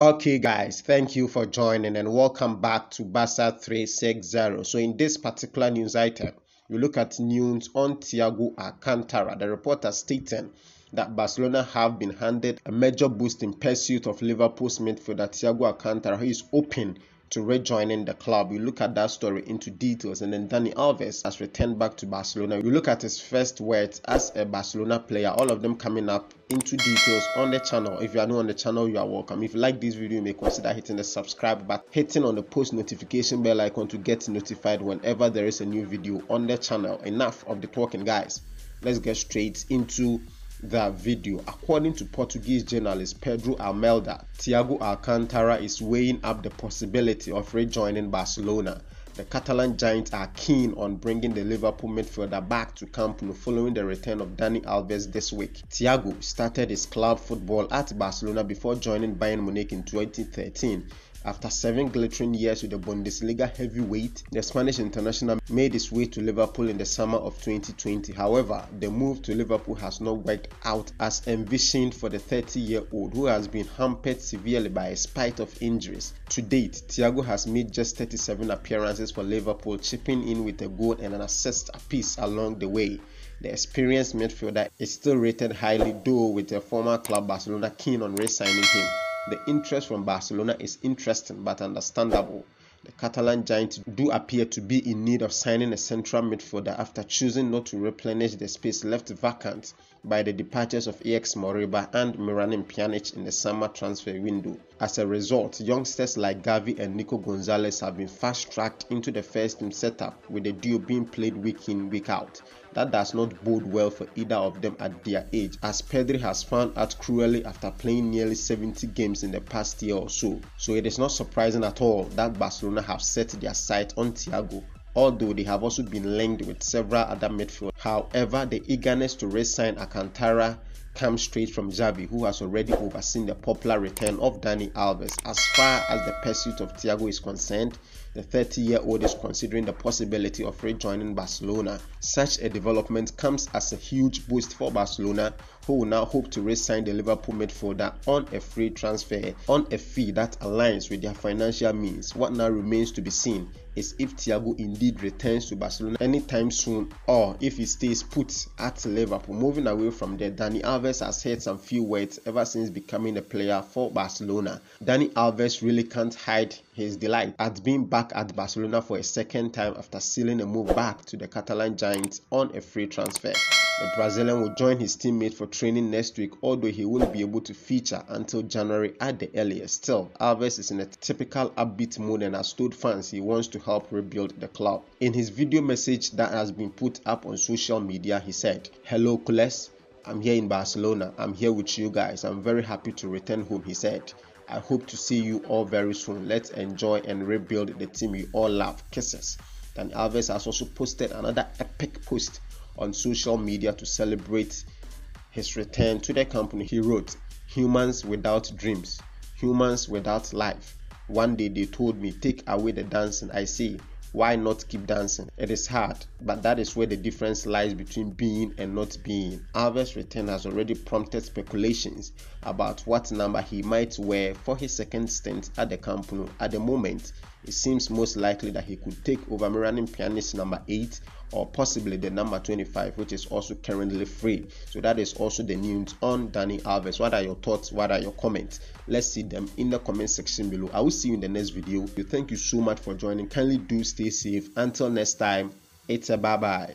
Okay, guys, thank you for joining and welcome back to Barca 360. So, in this particular news item, we look at news on Thiago Alcantara. The reporter stating that Barcelona have been handed a major boost in pursuit of Liverpool's midfielder Thiago Alcantara, who is open to rejoining the club. We look at that story into details, and then Dani Alves has returned back to Barcelona. We look at his first words as a Barcelona player, all of them coming up into details on the channel. If you are new on the channel, you are welcome. If you like this video, you may consider hitting the subscribe button, hitting on the post notification bell icon to get notified whenever there is a new video on the channel. Enough of the talking, guys. Let's get straight into the video. According to Portuguese journalist Pedro Almeida, Thiago Alcantara is weighing up the possibility of rejoining Barcelona. The Catalan Giants are keen on bringing the Liverpool midfielder back to Camp Nou following the return of Dani Alves this week. Thiago started his club football at Barcelona before joining Bayern Munich in 2013 after seven glittering years with the Bundesliga heavyweight, the Spanish international made his way to Liverpool in the summer of 2020. However, the move to Liverpool has not worked out as envisioned for the 30-year-old who has been hampered severely by a spite of injuries. To date, Thiago has made just 37 appearances for Liverpool, chipping in with a goal and an assist apiece along the way. The experienced midfielder is still rated highly, though with the former club Barcelona keen on re-signing him. The interest from Barcelona is interesting but understandable. The Catalan Giants do appear to be in need of signing a central midfielder after choosing not to replenish the space left vacant by the departures of Ilaix Moriba and Miralem Pjanic in the summer transfer window. As a result, youngsters like Gavi and Nico Gonzalez have been fast-tracked into the first team setup with the duo being played week in, week out. That does not bode well for either of them at their age, as Pedri has found out cruelly after playing nearly 70 games in the past year or so. So it is not surprising at all that Barcelona have set their sight on Thiago although they have also been linked with several other midfielders. However, the eagerness to re-sign Alcantara comes straight from Xavi, who has already overseen the popular return of Dani Alves. As far as the pursuit of Thiago is concerned, the 30-year-old is considering the possibility of rejoining Barcelona. Such a development comes as a huge boost for Barcelona, who will now hope to re-sign the Liverpool midfielder on a free transfer on a fee that aligns with their financial means. What now remains to be seen is if Thiago indeed returns to Barcelona anytime soon or if he stays put at Liverpool. Moving away from there, Dani Alves has heard some few words ever since becoming a player for Barcelona. Dani Alves really can't hide his delight at being back at Barcelona for a second time after sealing a move back to the Catalan Giants on a free transfer. The Brazilian will join his teammate for training next week, although he won't be able to feature until January at the earliest. Still, Alves is in a typical upbeat mood and has told fans he wants to help rebuild the club. In his video message that has been put up on social media, he said, Hello, Culés. I'm here in Barcelona. I'm here with you guys. I'm very happy to return home, he said. I hope to see you all very soon. Let's enjoy and rebuild the team we all love. Kisses. And Alves has also posted another epic post on social media to celebrate his return to the company. He wrote, Humans without dreams, humans without life. One day they told me, Take away the dancing. I say, why not keep dancing? It is hard, but that is where the difference lies between being and not being. Alves' return has already prompted speculations about what number he might wear for his second stint at the company. At the moment, it seems most likely that he could take over Miralem Pjanic's number 8 or possibly the number 25 which is also currently free. So that is also the news on Dani Alves. What are your thoughts? What are your comments? Let's see them in the comment section below. I will see you in the next video. Thank you so much for joining. Kindly do stay safe. Until next time it's a bye bye